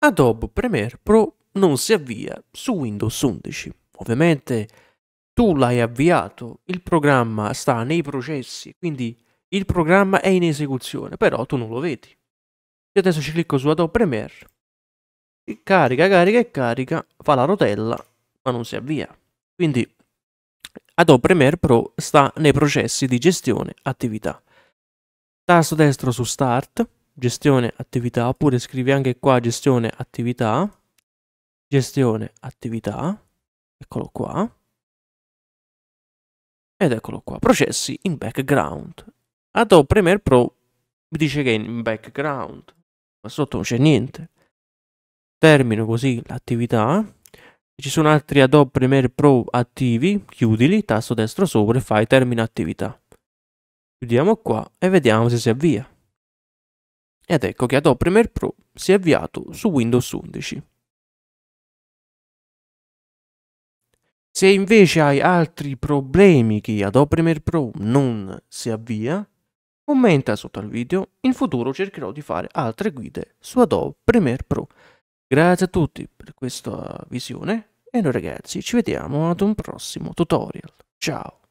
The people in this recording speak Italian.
Adobe Premiere Pro non si avvia su Windows 11. Ovviamente tu l'hai avviato, il programma sta nei processi, quindi il programma è in esecuzione, però tu non lo vedi. Io adesso ci clicco su Adobe Premiere, carica, carica e carica, fa la rotella, ma non si avvia. Quindi Adobe Premiere Pro sta nei processi di gestione attività. Tasto destro su Start, gestione attività, oppure scrivi anche qua gestione attività, gestione attività, eccolo qua, ed eccolo qua, processi in background. Adobe Premiere Pro mi dice che è in background, ma sotto non c'è niente. Termino così l'attività. Ci sono altri Adobe Premiere Pro attivi, chiudili, tasto destro sopra e fai termina attività. Chiudiamo qua e vediamo se si avvia. Ed ecco che Adobe Premiere Pro si è avviato su Windows 11. Se invece hai altri problemi che Adobe Premiere Pro non si avvia, commenta sotto al video, in futuro cercherò di fare altre guide su Adobe Premiere Pro. Grazie a tutti per questa visione e noi ragazzi ci vediamo ad un prossimo tutorial. Ciao!